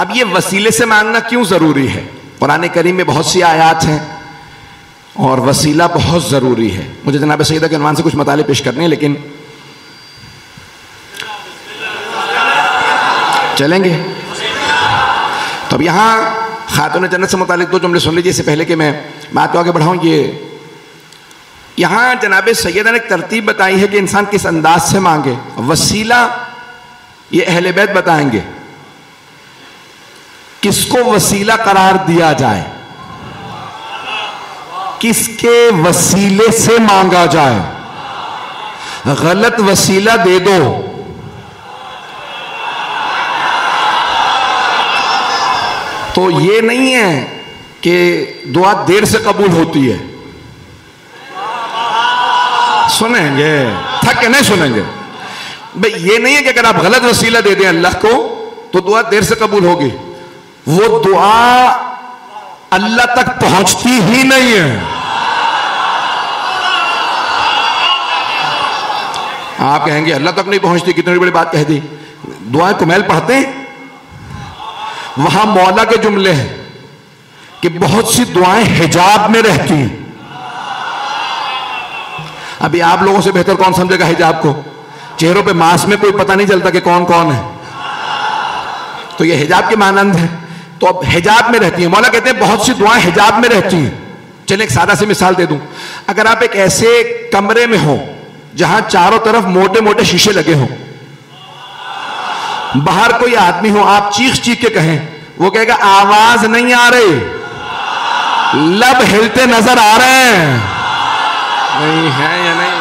अब ये वसीले से मांगना क्यों ज़रूरी है? पुराने करीम में बहुत सी आयात हैं और वसीला बहुत ज़रूरी है। मुझे जनाब सईदा के अनुमान से कुछ मताले पेश करने हैं, लेकिन चलेंगे। तो अब यहाँ खातून जन्नत से मुतालिक दो जुमले सुन लीजिए, इससे पहले कि मैं बात को आगे बढ़ाऊँ, ये यहाँ जनाब सैदा ने एक तरतीब बताई है कि इंसान किस अंदाज से मांगे। वसीला ये अहल बैत बताएँगे। किसको वसीला करार दिया जाए? किसके वसीले से मांगा जाए? गलत वसीला दे दो। तो ये नहीं है कि दुआ देर से कबूल होती है। सुनेंगे। थक के नहीं सुनेंगे। भाई, ये नहीं है कि अगर आप गलत वसीला दे दें अल्लाह को तो दुआ देर से कबूल होगी। वो दुआ अल्लाह तक पहुँचती ही नहीं है। आप कहेंगे, अल्लाह तक नहीं पहुँचती, कितनी बड़ी बात कह दी। दुआ कुमैल पढ़ते हैं। वहाँ मौला के जुमले हैं कि बहुत सी दुआएँ हिजाब में रहती हैं। अभी आप लोगों से बेहतर कौन समझेगा हिजाब को? चेहरों पे मांस में कोई पता नहीं चलता कि कौन कौन है। तो ये हिजाब के मानंद है। तो अब हिजाब में रहती है। मौला कहते हैं, बहुत सी दुआएँ हिजाब में रहती हैं। चलिए एक सादा सी मिसाल दे दूँ। अगर आप एक ऐसे कमरे में हो, जहाँ चारों तरफ़ मोटे मोटे शीशे लगे हों, बाहर कोई आदमी हो, आप चीख चीख के कहें, वो कहेगा, आवाज़ नहीं आ रही। लब हिलते नज़र आ रहे हैं। नहीं है या नहीं?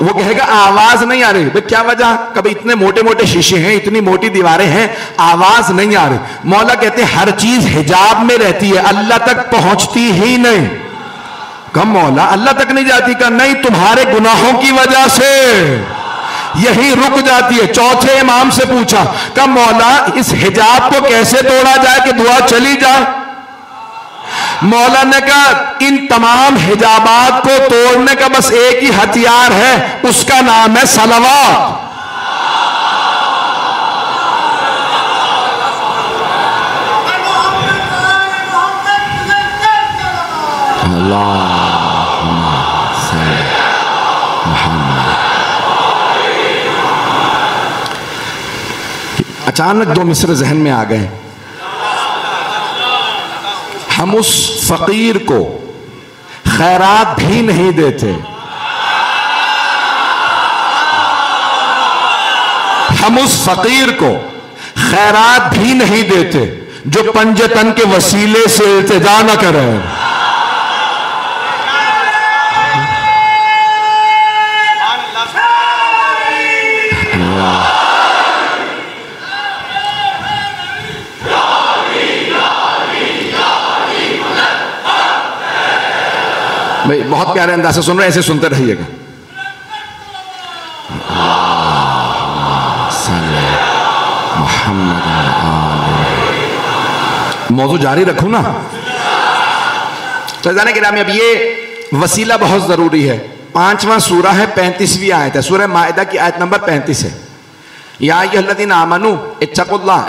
वो कहेगा, आवाज़ नहीं आ रही। भाई, क्या वजह? कभी इतने मोटे मोटे शीशे हैं, इतनी मोटी दीवारें हैं, आवाज़ नहीं आ रही। मौला कहते हर चीज़ हिजाब में रहती है, अल्लाह तक पहुँचती ही नहीं। कम मौला, अल्लाह तक नहीं जाती का, नहीं, तुम्हारे गुनाहों की वजह से। यही रुक जाती है, चौथे इमाम से पूछा कब मौला, इस हिजाब को कैसे तोड़ा जाए कि दुआ चली जाए? मौला ने कहा इन तमाम हिजाबात को तोड़ने का बस एक ही हथियार है, उसका नाम है सलवा अचानक दो मिसर जहन में आ गए। हम उस फकीर को खैरात भी नहीं देते। हम उस फकीर को खैरात भी नहीं देते, जो पंजतन के वसीले से इल्तजा न करें। भाई, बहुत प्यारे अंदाज से सुन रहे ऐसे सुनते रहिएगा। मौजू जारी रखू ना? तो जाने के नाम अब ये वसीला बहुत ज़रूरी है। पांचवा सूरा है, पैंतीसवीं आयत है। सूर्य मायदा की आयत नंबर पैंतीस है। यदीन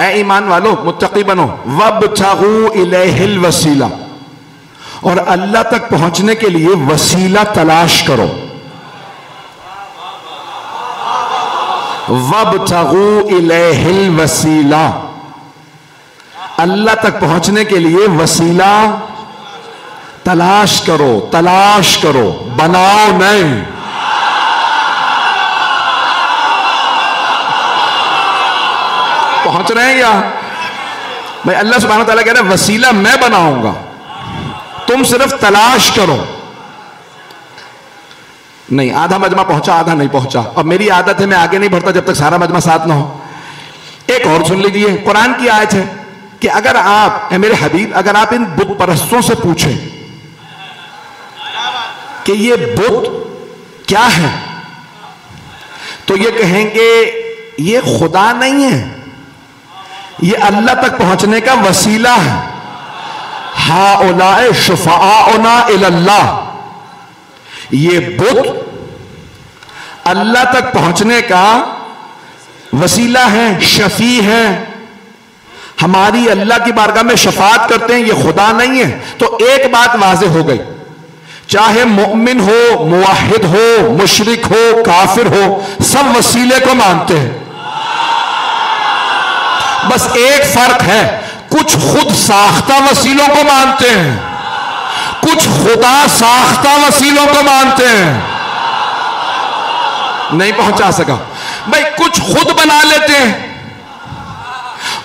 ए ईमान वालो, मुत्तकी बनो। वब वसीला। और अल्लाह तक पहुँचने के लिए वसीला तलाश करो। वब तगू इलहिल वसीला। अल्लाह तक पहुँचने के लिए वसीला तलाश करो तलाश करो। बनाओ नहीं पहुँच रहे हैं या? भाई, अल्लाह सुबहान तआला कह रहे वसीला मैं बनाऊँगा। तुम सिर्फ़ तलाश करो। नहीं, आधा मजमा पहुँचा, आधा नहीं पहुँचा। अब मेरी आदत है, मैं आगे नहीं बढ़ता जब तक सारा मजमा साथ ना हो। एक और सुन लीजिए, कुरान की आयत है कि अगर आप मेरे हबीब, अगर आप इन बुत परस्तों से पूछें कि ये बुत क्या है तो ये कहेंगे, ये खुदा नहीं है। ये अल्लाह तक पहुँचने का वसीला है। हा इल्लाह ये बुत अल्लाह तक पहुँचने का वसीला है शफी है हमारी अल्लाह की बारगाह में शफात करते हैं ये खुदा नहीं है तो एक बात वाजे हो गई चाहे मोमिन हो मुवाहिद हो मुशरक हो काफिर हो सब वसीले को मानते हैं बस एक फ़र्क है कुछ खुद साख्ता वसीलों को मानते हैं। कुछ खुदा साख्ता वसीलों को मानते हैं। नहीं पहुँचा सका। भाई, कुछ खुद बना लेते हैं।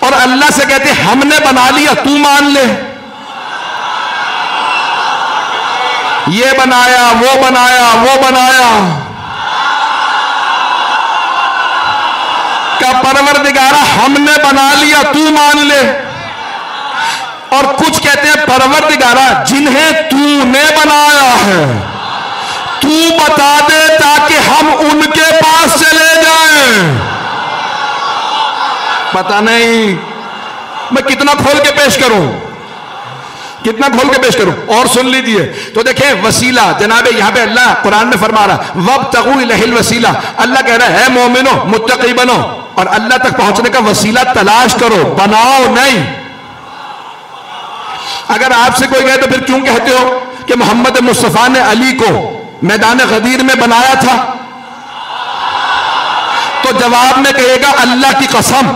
और अल्लाह से कहते हमने बना लिया, तू मान ले। ये बनाया, वो बनाया वो बनाया। का परवर दिगारा हमने बना लिया, तू मान ले। और कुछ कहते हैं परवर दिगारा जिन्हें तूने बनाया है। तू बता दे ताकि हम उनके पास चले जाएँ। पता नहीं, मैं कितना खोल के पेश करूँ? कितना खोल के पेश करूँ? और सुन लीजिए। तो देखें, वसीला, जनाबे, यहाँ पे अल्लाह कुरान में फरमा रहा वब तगु लहिल वसीला। अल्लाह कह रहा है मोमिनो, मुत्तकी बनो। और अल्लाह तक पहुँचने का वसीला तलाश करो, बनाओ नहीं। अगर आपसे कोई कहे तो फिर क्यों कहते हो कि मोहम्मद मुस्तफ़ा ने अली को मैदान गदीर में बनाया था? तो जवाब में कहेगा, अल्लाह की कसम,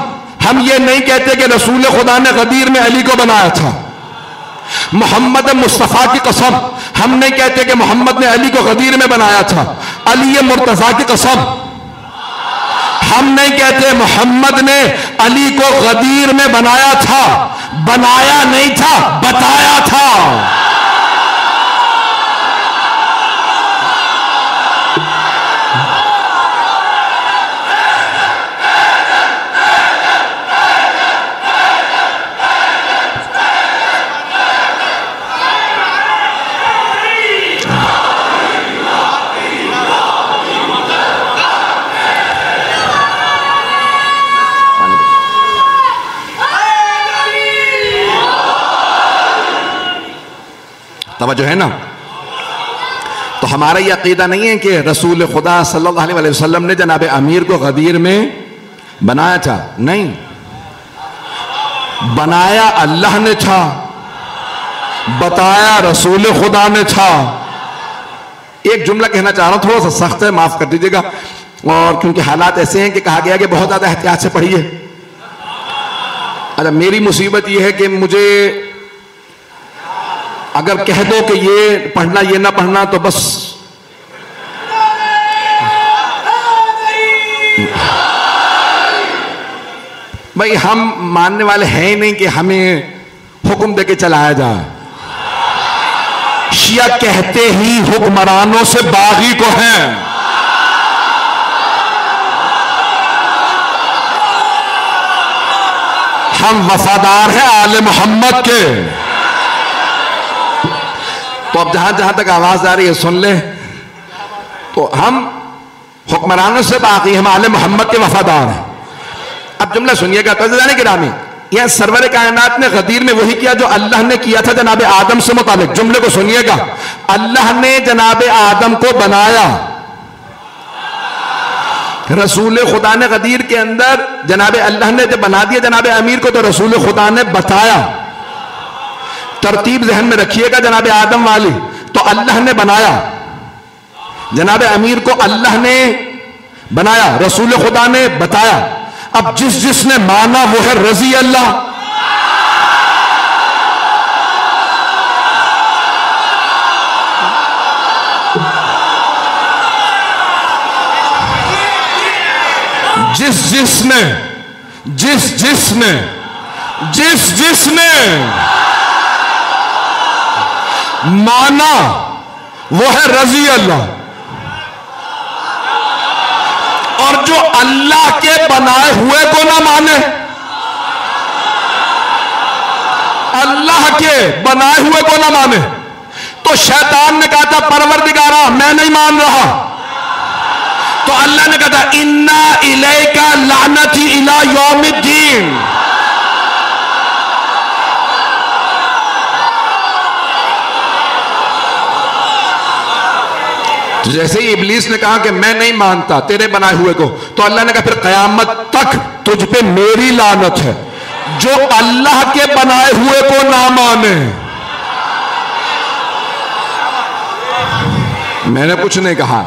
हम ये नहीं कहते कि रसूल खुदा ने गदीर में अली को बनाया था। मोहम्मद मुस्तफ़ा की कसम, हम नहीं कहते कि मोहम्मद ने अली को गदीर में बनाया था। अली मुर्तजा की कसम। हम नहीं कहते मोहम्मद ने अली को गदीर में बनाया था, बनाया नहीं था, बताया था। तवज्जो है ना? तो हमारा ये अकीदा नहीं है कि रसूल खुदा सल्लल्लाहु अलैहि वसल्लम ने जनाब अमीर को गदीर में बनाया था। नहीं। बनाया अल्लाह ने था। बताया रसूल खुदा ने था। एक जुमला कहना चाह रहा हूँ, थोड़ा सा सख्त है, माफ़ कर दीजिएगा। और क्योंकि हालात ऐसे हैं कि कहा गया कि बहुत ज़्यादा एहतियात से पढ़िए। अच्छा मेरी मुसीबत यह है कि मुझे अगर कह दो कि ये पढ़ना, ये ना पढ़ना तो बस। भाई, हम मानने वाले हैं ही नहीं कि हमें हुक्म देके चलाया जाए। शिया कहते ही हुक्मरानों से बागी को हैं। हम वफादार हैं आले मोहम्मद के। तो अब जहाँ जहाँ तक आवाज़ आ रही है, सुन ले। तो हम हुक्मरानों से बाकी, हम आले मोहम्मद के वफादार हैं। अब जुमला सुनिएगा तो जाने गिरामी यह सरवर कायनात ने गदीर में वही किया जो अल्लाह ने किया था जनाब आदम से मुताबिक। जुमले को सुनिएगा। अल्लाह ने जनाब आदम को बनाया। रसूल खुदा ने गदीर के अंदर जनाब अल्लाह ने जब बना दिया जनाब अमीर को तो रसूल खुदा ने बताया। तरतीब जहन में रखिएगा जनाब आदम वाली। तो अल्लाह ने बनाया। जनाब अमीर को अल्लाह ने बनाया, रसूल खुदा ने बताया। अब जिस जिसने माना वो है रज़ी अल्लाह। जिस जिसने जिस जिसने जिस जिसने माना, वो है रज़ी अल्लाह। और जो अल्लाह के बनाए हुए को ना माने। अल्लाह के बनाए हुए को ना माने। तो शैतान ने कहा था परवर दिगारा मैं नहीं मान रहा। तो अल्लाह ने कहा था, इन्ना इले का लानत ही इला योमुद्दीन। तो जैसे ही इबलीस ने कहा कि मैं नहीं मानता तेरे बनाए हुए को तो अल्लाह ने कहा, फिर कयामत तक तुझ पे मेरी लानत है। जो अल्लाह के बनाए हुए को ना माने। मैंने कुछ नहीं कहा।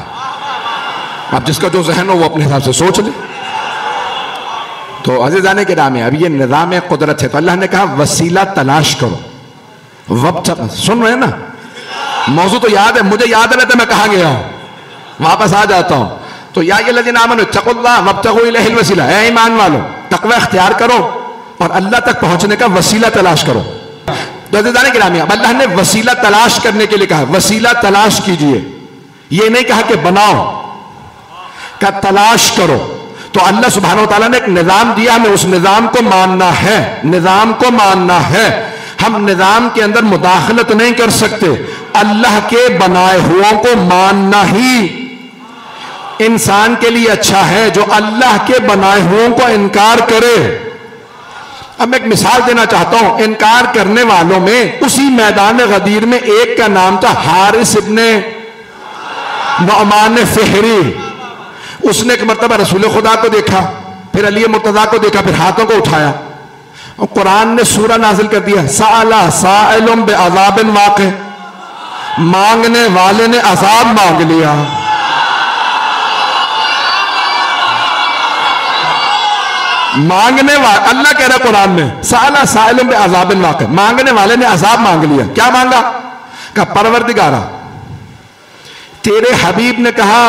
अब जिसका जो जहन हो वो अपने हिसाब से सोच ले। तो अजीजाने के नाम है, अब ये निज़ाम कुदरत है। तो अल्लाह ने कहा, वसीला तलाश करो। वक्त सुन रहे हैं ना? मौजू तो याद है, मुझे याद रहता मैं कहा गया हूँ। वापस आ जाता हूँ। तो या ये है ईमान वालो, तकवा अख्तियार करो और अल्लाह तक पहुँचने का वसीला तलाश करो। तो अल्लाह ने वसीला तलाश करने के लिए कहा, वसीला तलाश कीजिए। ये नहीं कहा कि बनाओ का तलाश करो। तो अल्लाह सुबहान तला ने एक निज़ाम दिया, हमें उस निज़ाम को मानना है, निज़ाम को मानना है। हम निज़ाम के अंदर मुदाखलत नहीं कर सकते। अल्लाह के बनाए हुओं को मानना ही इंसान के लिए अच्छा है, जो अल्लाह के बनाए हुओं को इनकार करे। अब मैं एक मिसाल देना चाहता हूँ, इनकार करने वालों में, उसी मैदान गदीर में एक का नाम था हारिस इब्ने नौमान फेहरी। उसने एक मरतबा रसूल खुदा को देखा, फिर अली मुर्तजा को देखा, फिर हाथों को उठाया। और कुरान ने सूरा नाजिल कर दिया, साला अजाबिन वाक़। मांगने वाले ने अजाब मांग लिया। मांगने वाले अल्लाह कह रहा कुरान में, साला साइलुम अजाबिन वाक़ मांगने वाले ने अजाब मांग लिया। क्या मांगा? का परवरदिगारा, तेरे हबीब ने कहा,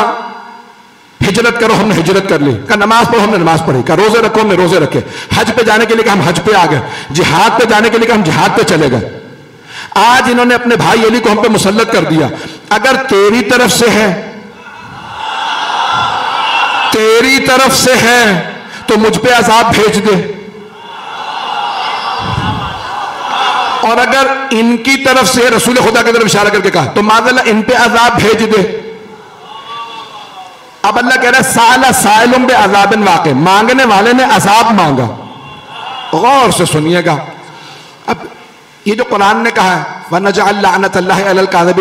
हिजरत करो, हमने हिजरत कर ली। का नमाज़ पढ़ो, हमने नमाज़ पढ़ी। का रोज़े रखो, हमने रोज़े रखे। हज पे जाने के लिए हम हज पे आ गए। जिहाद पे जाने के लिए हम जिहाद पे चले गए। आज इन्होंने अपने भाई अली को हम पे मुसलत कर दिया। अगर तेरी तरफ़ से है, तेरी तरफ़ से है तो मुझ पे अजाब भेज दे। और अगर इनकी तरफ़ से, रसूल खुदा की तरफ़ इशारा करके कहा तो माजल्ला इन पे अजाब भेज दे। अब अल्लाह कह रहा है, साला साइलुम बे अजाबिन वाक़। मांगने वाले ने अजाब मांगा। गौर से सुनिएगा। अब ये जो कुरान ने कहा है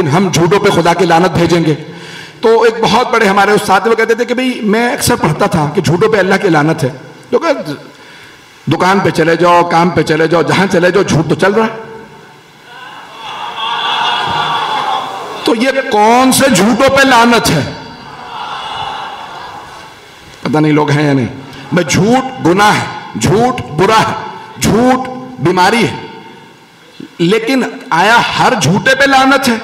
हम झूठों पे खुदा की लानत भेजेंगे। तो एक बहुत बड़े हमारे उस साथ वो कहते थे कि भाई, मैं अक्सर पढ़ता था कि झूठों पे अल्लाह की लानत है। तो दुकान पे चले जाओ, काम पे चले जाओ, जहाँ चले जाओ, झूठ तो चल रहा है। तो ये कौन से झूठों पे लानत है? पता नहीं लोग हैं या नहीं। मैं झूठ गुनाह है, झूठ बुरा है, झूठ बीमारी है। लेकिन आया हर झूठे पे लानत है।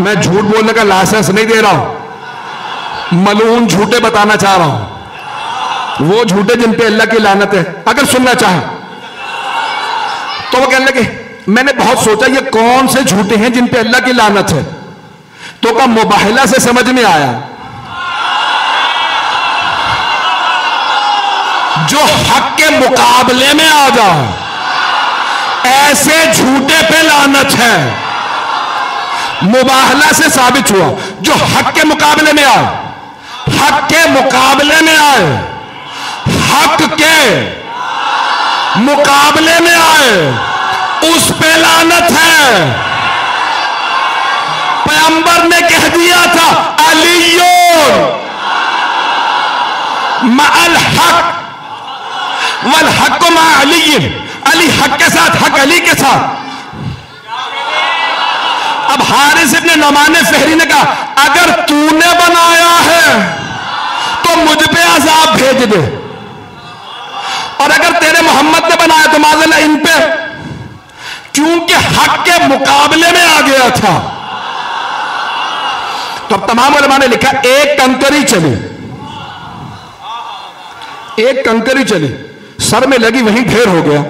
मैं झूठ बोलने का लाइसेंस नहीं दे रहा हूँ। मलून झूठे बताना चाह रहा हूँ। वो झूठे जिन पे अल्लाह की लानत है, अगर सुनना चाहे। तो वो कहने लगे, मैंने बहुत सोचा ये कौन से झूठे हैं जिन पे अल्लाह की लानत है। तो का मुबाहला से समझ में आया। जो हक के मुकाबले में आ जाए। ऐसे झूठे पे लानत है। मुबाहला से साबित हुआ, जो हक के मुकाबले में आए, हक के मुकाबले में आए, हक के मुकाबले में आए, उस पे लानत है। पैंबर ने कह दिया था, अलियो मल हक, वल हक मा अली अली हक के साथ, हक अली के साथ। अब हारिस इब्ने नमाने फहरी ने कहा, अगर तूने बनाया है तो मुझ पे अजाब भेज दे। और अगर तेरे मोहम्मद ने बनाया तो माजल इन पे। क्योंकि हक के मुकाबले में आ गया था। तो अब तमाम उलमा ने लिखा, एक कंकरी चली। एक कंकरी चली। सर में लगी, वहीं ढेर हो गया।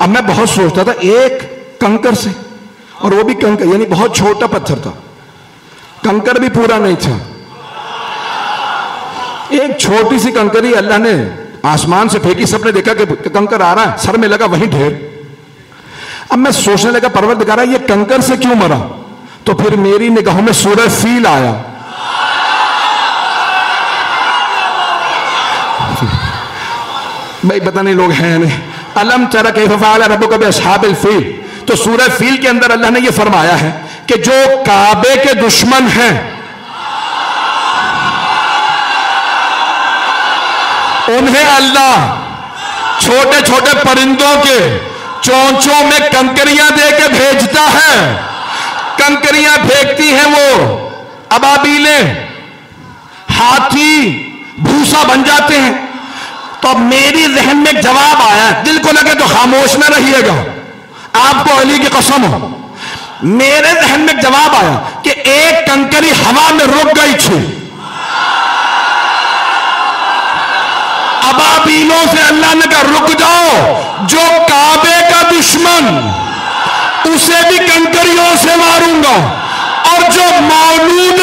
अब मैं बहुत सोचता था, एक कंकर से। और वो भी कंकर, यानी बहुत छोटा पत्थर था। कंकर भी पूरा नहीं था। एक छोटी सी कंकरी अल्लाह ने आसमान से फेंकी, सबने देखा कि कंकर आ रहा है, सर में लगा वहीं ढेर। अब मैं सोचने लगा पर्वत दिखा रहा ये कंकर से क्यों मरा? तो फिर मेरी निगाहों में सूरज फील आया। भाई, पता नहीं लोग हैं नहीं। अलम चरक फील। तो सूर फील के अंदर अल्लाह ने यह फरमाया है कि जो काबे के दुश्मन हैं, उन्हें अल्लाह छोटे छोटे परिंदों के चौंचों में कंकरियाँ दे के भेजता है। कंकरियाँ फेंकती हैं वो। अबाबीले हाथी भूसा बन जाते हैं। तो मेरी जहन में जवाब आया, दिल को लगे तो खामोश में रहिएगा। आपको अली की कसम हो। मेरे जहन में जवाब आया कि एक कंकरी हवा में रुक गई थी। अबाबीलों से अल्लाह ने कहा, रुक जाओ, जो काबे का दुश्मन, उसे भी कंकरियों से मारूँगा, और जो मौलूद